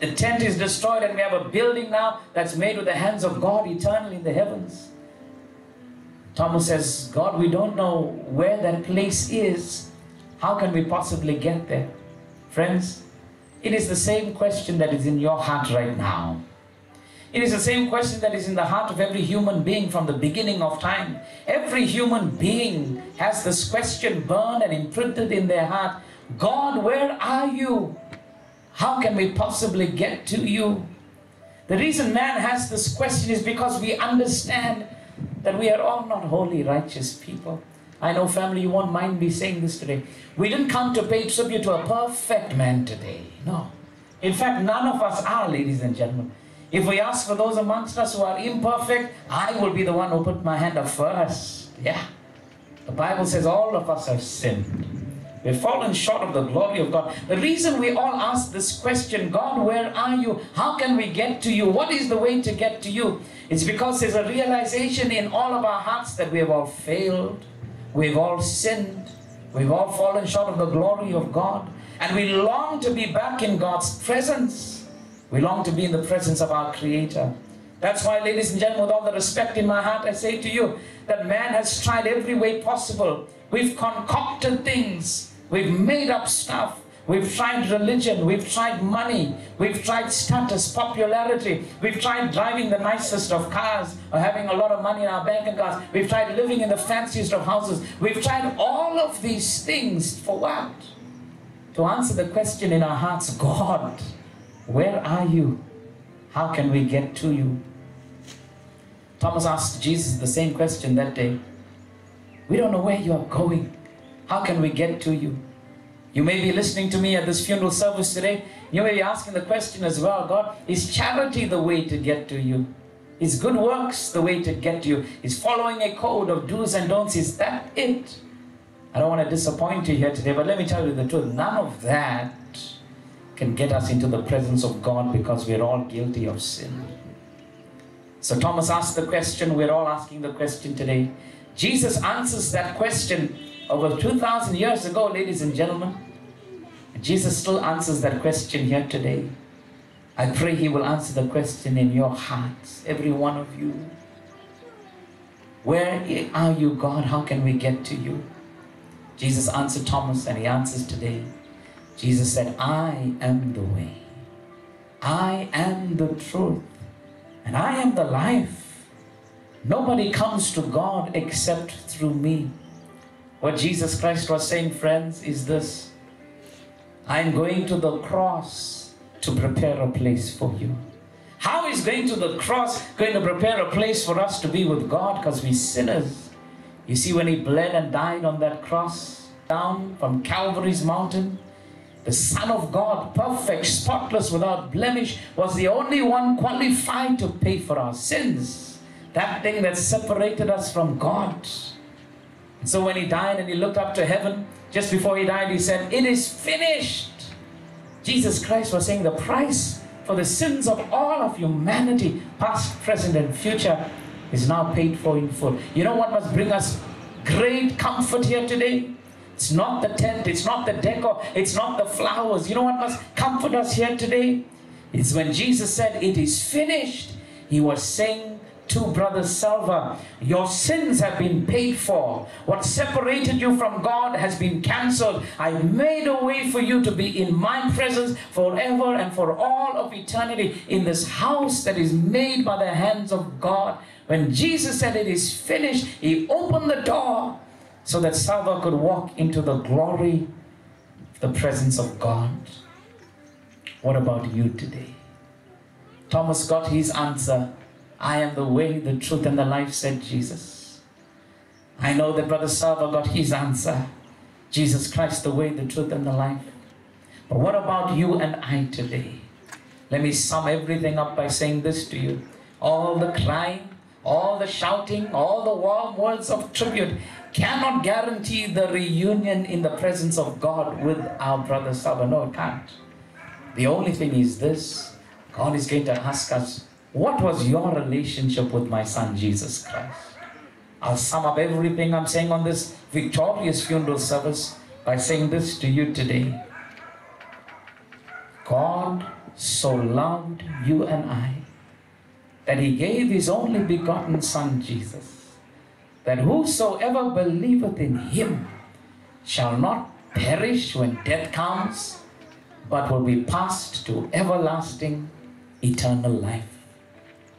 the tent is destroyed and we have a building now that's made with the hands of God eternal in the heavens. Thomas says, God, we don't know where that place is. How can we possibly get there? Friends, it is the same question that is in your heart right now. It is the same question that is in the heart of every human being from the beginning of time. Every human being has this question burned and imprinted in their heart God, where are you? How can we possibly get to you? The reason man has this question is because we understand that we are all not holy, righteous people. I know, family, you won't mind me saying this today. We didn't come to pay tribute to a perfect man today. No. In fact, none of us are, ladies and gentlemen. If we ask for those amongst us who are imperfect, I will be the one who put my hand up first. Yeah. The Bible says all of us have sinned. We've fallen short of the glory of God. The reason we all ask this question, God, where are you? How can we get to you? What is the way to get to you? It's because there's a realization in all of our hearts that we have all failed, we've all sinned, we've all fallen short of the glory of God, and we long to be back in God's presence. We long to be in the presence of our Creator. That's why, ladies and gentlemen, with all the respect in my heart, I say to you that man has tried every way possible. We've concocted things, we've made up stuff. We've tried religion, we've tried money, we've tried status, popularity, we've tried driving the nicest of cars or having a lot of money in our bank accounts, we've tried living in the fanciest of houses, we've tried all of these things for what? To answer the question in our hearts God, where are you? How can we get to you? Thomas asked Jesus the same question that day. We don't know where you are going. How can we get to you? You may be listening to me at this funeral service today. You may be asking the question as well God, is charity the way to get to you? Is good works the way to get to you? Is following a code of do's and don'ts, is that it? I don't want to disappoint you here today, but let me tell you the truth. None of that can get us into the presence of God because we're all guilty of sin. So Thomas asked the question, we're all asking the question today. Jesus answers that question over 2,000 years ago, ladies and gentlemen. Jesus still answers that question here today. I pray He will answer the question in your hearts, every one of you. Where are you, God? How can we get to you? Jesus answered Thomas, and He answers today. Jesus said, I am the way, I am the truth, and I am the life. Nobody comes to God except through me. What Jesus Christ was saying, friends, is this I'm going to the cross to prepare a place for you. How is going to the cross going to prepare a place for us to be with God? Because we sinners. You see, when He bled and died on that cross down from Calvary's mountain, the Son of God, perfect, spotless, without blemish, was the only one qualified to pay for our sins. That thing that separated us from God. So when he died and he looked up to heaven, just before he died, he said, It is finished. Jesus Christ was saying the price for the sins of all of humanity, past, present, and future, is now paid for in full. You know what must bring us great comfort here today? It's not the tent, it's not the decor, it's not the flowers. You know what must comfort us here today? It's when Jesus said, It is finished. He was saying to Brother Selva, your sins have been paid for. What separated you from God has been cancelled. I made a way for you to be in my presence forever and for all of eternity in this house that is made by the hands of God. When Jesus said it is finished, he opened the door so that Selva could walk into the glory, the presence of God. What about you today? Thomas got his answer. I am the way, the truth, and the life, said Jesus. I know that Brother Selva got his answer. Jesus Christ, the way, the truth, and the life. But what about you and I today? Let me sum everything up by saying this to you. All the crying, all the shouting, all the warm words of tribute cannot guarantee the reunion in the presence of God with our brother Selva. No, it can't. The only thing is this God is going to ask us, What was your relationship with my son Jesus Christ? I'll sum up everything I'm saying on this victorious funeral service by saying this to you today God so loved you and I that he gave his only begotten Son Jesus, that whosoever believeth in him shall not perish when death comes, but will be passed to everlasting eternal life.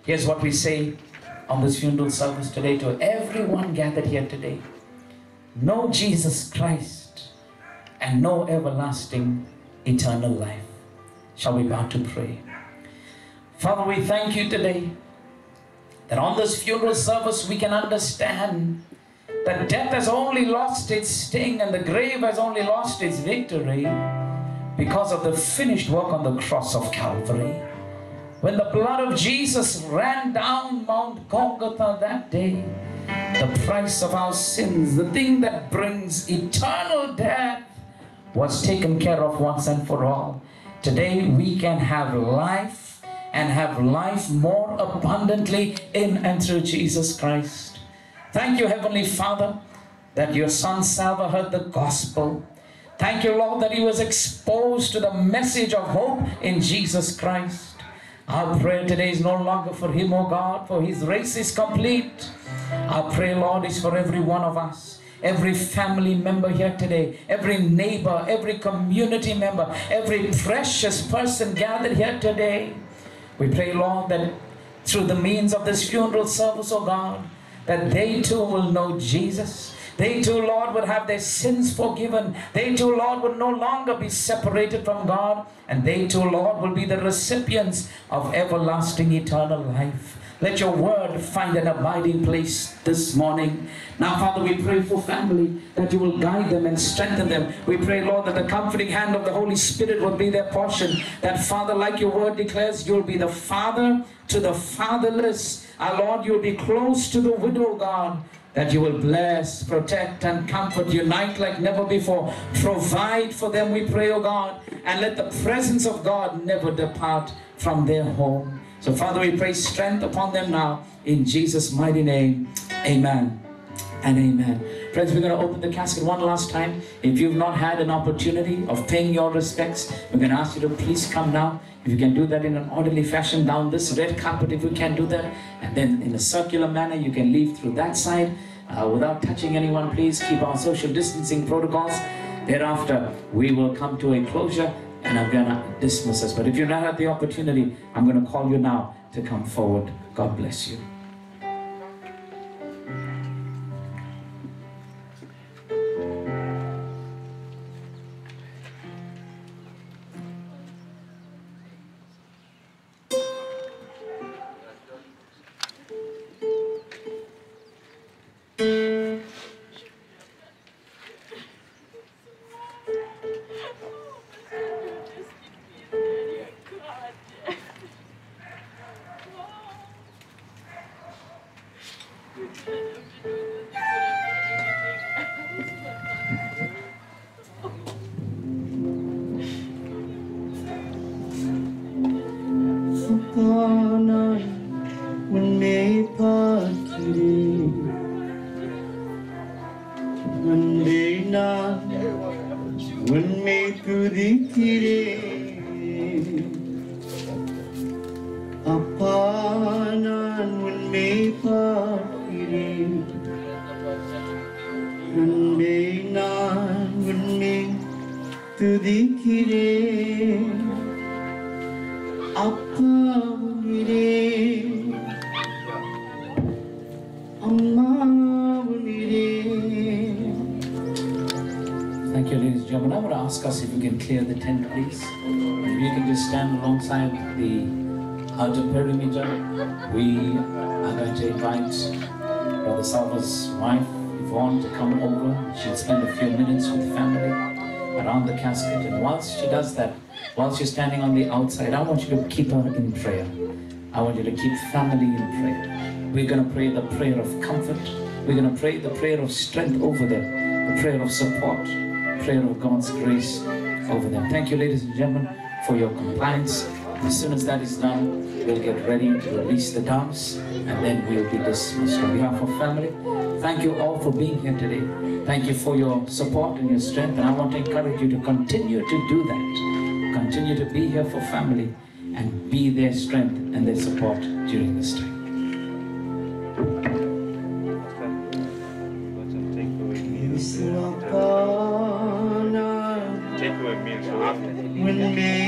Here's what we say on this funeral service today to everyone gathered here today know Jesus Christ and know everlasting eternal life. Shall we bow to pray? Father, we thank you today that on this funeral service we can understand that death has only lost its sting and the grave has only lost its victory because of the finished work on the cross of Calvary. When the blood of Jesus ran down Mount Golgotha that day, the price of our sins, the thing that brings eternal death was taken care of once and for all. Today we can have life and have life more abundantly in and through Jesus Christ. Thank you, Heavenly Father, that your son Selva heard the gospel. Thank you, Lord, that he was exposed to the message of hope in Jesus Christ. Our prayer today is no longer for him, oh God, for his race is complete. Our prayer, Lord, is for every one of us. Every family member here today, every neighbor, every community member, every precious person gathered here today. We pray, Lord, that through the means of this funeral service, oh God, that they too will know Jesus. They too, Lord, would have their sins forgiven. They too, Lord, would no longer be separated from God. And they too, Lord, will be the recipients of everlasting eternal life. Let your word find an abiding place this morning. Now, Father, we pray for family that you will guide them and strengthen them. We pray, Lord, that the comforting hand of the Holy Spirit will be their portion. That, Father, like your word declares, you'll be the father to the fatherless. Our Lord, you'll be close to the widow, God that you will bless, protect, and comfort, unite like never before. Provide for them, we pray, O God, and let the presence of God never depart from their home. So, Father, we pray strength upon them now in Jesus' mighty name. Amen and amen. Friends, we're going to open the casket one last time. If you've not had an opportunity of paying your respects, we're going to ask you to please come now. If you can do that in an orderly fashion down this red carpet, if you can do that, and then in a circular manner, you can leave through that side uh, without touching anyone. Please keep our social distancing protocols. Thereafter, we will come to a closure and I'm going to dismiss us. But if you've not had the opportunity, I'm going to call you now to come forward. God bless you. Outside, I want you to keep her in prayer. I want you to keep family in prayer. We're going to pray the prayer of comfort. We're going to pray the prayer of strength over them, the prayer of support, prayer of God's grace over them. Thank you, ladies and gentlemen, for your compliance. As soon as that is done, we'll get ready to release the doves and then we'll be dismissed. On behalf of family, thank you all for being here today. Thank you for your support and your strength. And I want to encourage you to continue to do that. Continue to be here for family and be their strength and their support during this time. Take away meals after.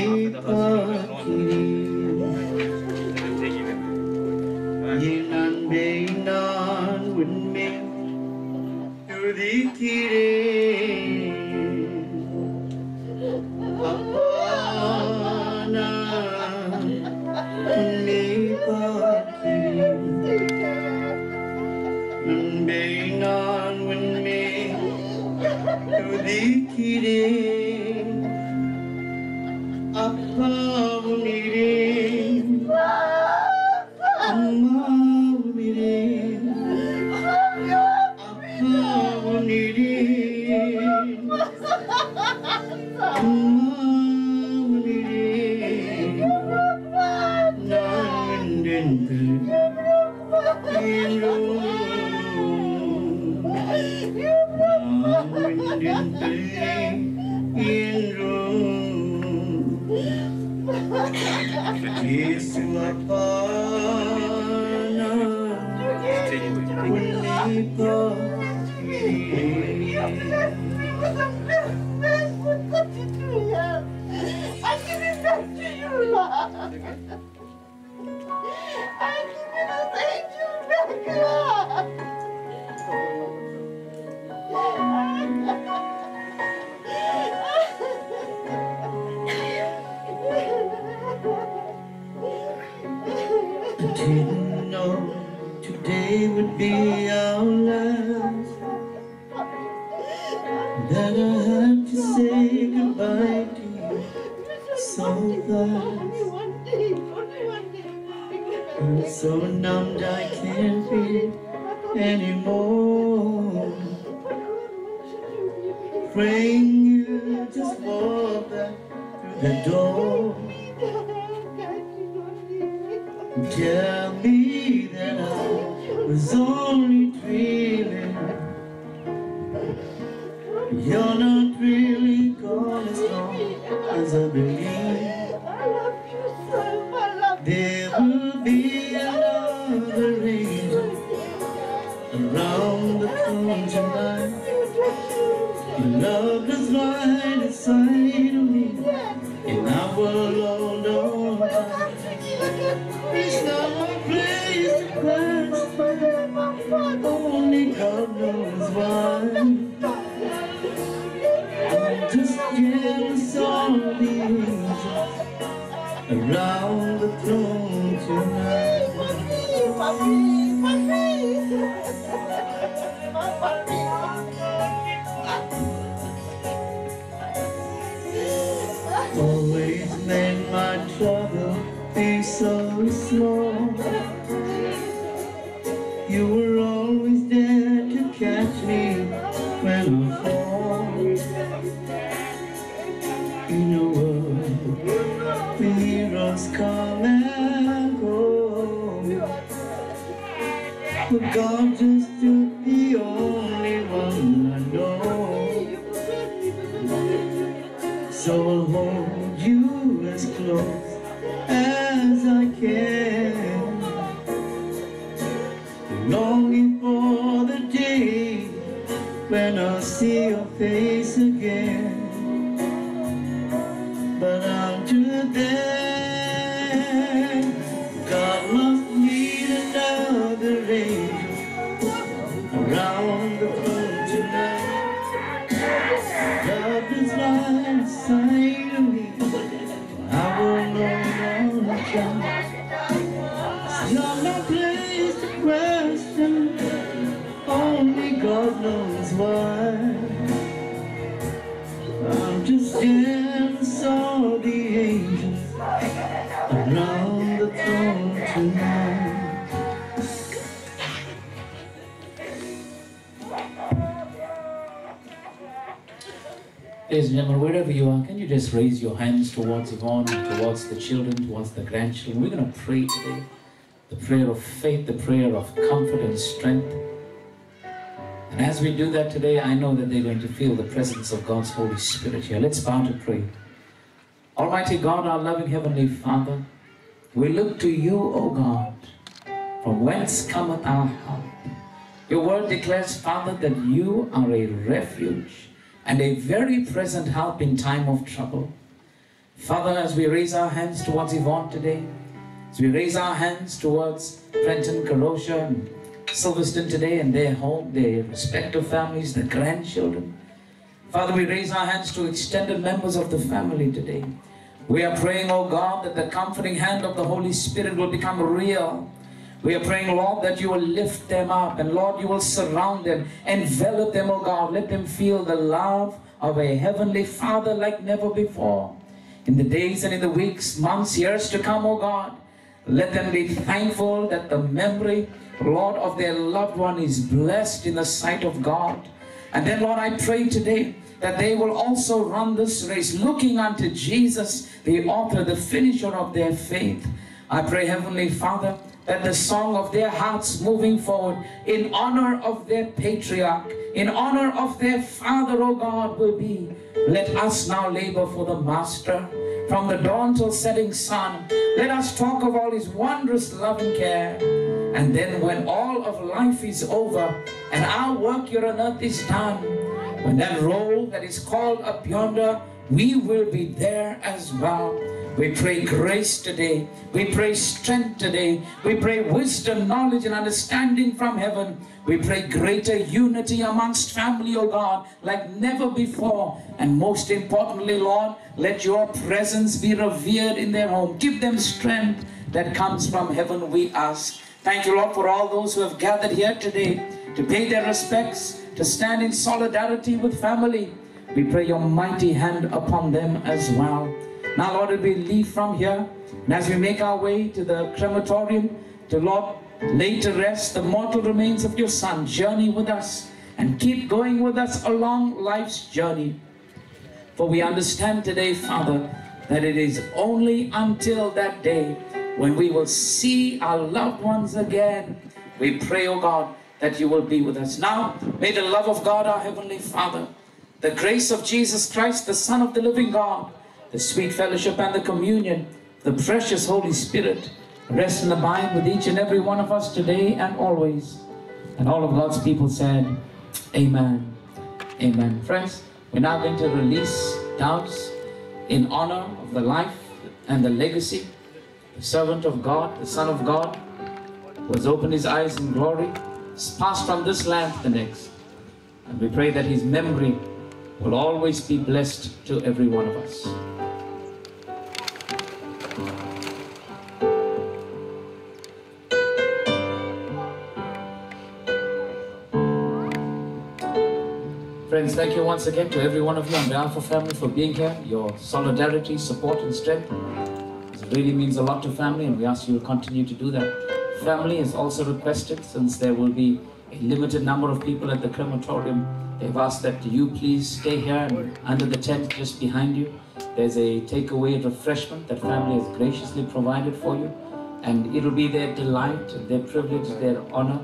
Towards Yvonne, towards the children, towards the grandchildren? We're going to pray today. The prayer of faith, the prayer of comfort and strength. And as we do that today, I know that they're going to feel the presence of God's Holy Spirit here. Let's bow to pray. Almighty God, our loving Heavenly Father, we look to you, O God, from whence cometh our help. Your word declares, Father, that you are a refuge and a very present help in time of trouble. Father, as we raise our hands towards Yvonne today, as we raise our hands towards Brenton, Karosha, and Silverstone today and their home, their respective families, their grandchildren, Father, we raise our hands to extended members of the family today. We are praying, oh God, that the comforting hand of the Holy Spirit will become real. We are praying, Lord, that you will lift them up and Lord, you will surround them, envelop them, oh God. Let them feel the love of a heavenly Father like never before. In the days and in the weeks, months, years to come, oh God, let them be thankful that the memory, Lord, of their loved one is blessed in the sight of God. And then, Lord, I pray today that they will also run this race looking unto Jesus, the author, the finisher of their faith. I pray, Heavenly Father, that the song of their hearts moving forward in honor of their patriarch, in honor of their father, O God, will be. Let us now labor for the Master from the dawn till setting sun. Let us talk of all his wondrous love and care. And then when all of life is over and our work here on earth is done, when that roll that is called up yonder, we will be there as well. We pray grace today. We pray strength today. We pray wisdom, knowledge, and understanding from heaven. We pray greater unity amongst family, O God, like never before. And most importantly, Lord, let your presence be revered in their home. Give them strength that comes from heaven, we ask. Thank you, Lord, for all those who have gathered here today to pay their respects, to stand in solidarity with family. We pray your mighty hand upon them as well. Now, Lord, we leave from here, and as we make our way to the crematorium, to Lord, lay to rest the mortal remains of your Son, journey with us and keep going with us along life's journey. For we understand today, Father, that it is only until that day when we will see our loved ones again. We pray, O God, that you will be with us. Now, may the love of God, our Heavenly Father, the grace of Jesus Christ, the Son of the living God, the sweet fellowship and the communion, the precious Holy Spirit, rest and abide with each and every one of us today and always. And all of God's people said, Amen. Amen. Friends, we're now going to release doubts in honor of the life and the legacy, the servant of God, the Son of God, who has opened his eyes in glory, passed from this land to the next. And we pray that his memory will always be blessed to every one of us. Friends, thank you once again to every one of you on behalf of family for being here. Your solidarity, support, and strength it really means a lot to family, and we ask you to continue to do that. Family is also requested, since there will be a limited number of people at the crematorium, they've asked that you please stay here and under the tent just behind you. There's a takeaway refreshment that family has graciously provided for you, and it'll be their delight, their privilege, their honor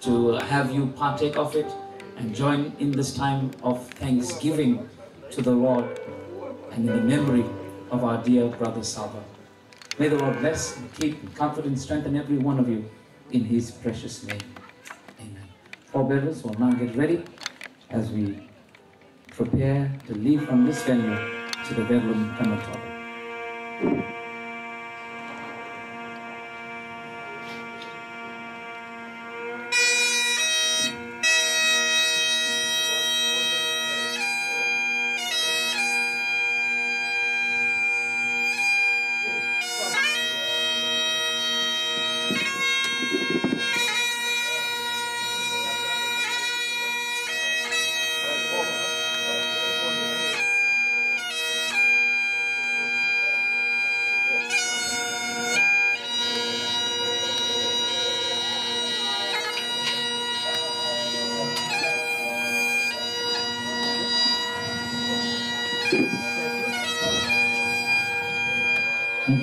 to have you partake of it and join in this time of thanksgiving to the Lord and in the memory of our dear brother Selva. May the Lord bless and keep, comfort and strengthen every one of you in his precious name. Amen. Forebearers will now get ready as we prepare to leave from this venue to the Verulam Crematorium.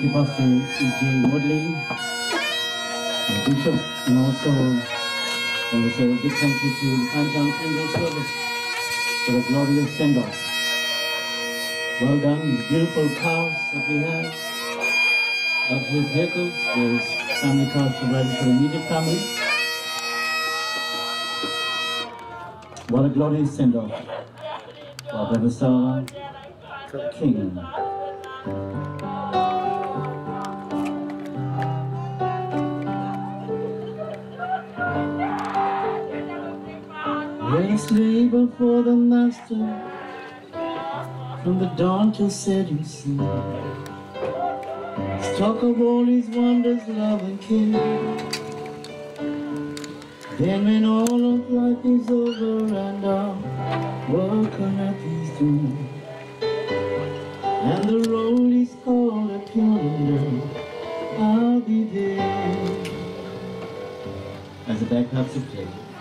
Thank you, Pastor E.J. Woodley, Bishop, and also I want to say a big thank you to Anjan Funeral Service for the glorious send-off. Well done, beautiful cars that we have. Luxurious vehicles, there's family cars provided for the immediate family. What a glorious send-off. Brother Star King. Let's labor for the Master from the dawn till setting sun. Let's talk of all His wonders, love and care. Then when all of life is over and our work on earth is done, and the roll is called up yonder, I'll be there. As the bagpipes are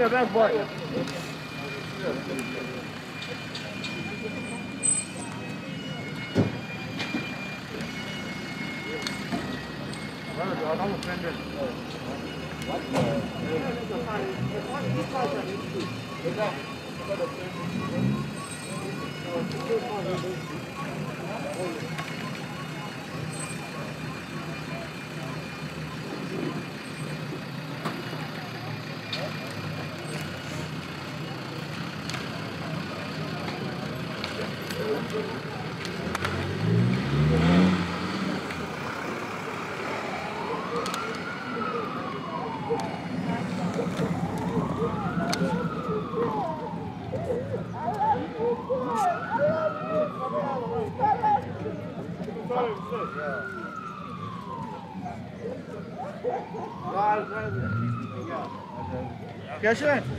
Telegraph Boy. Quer, gente?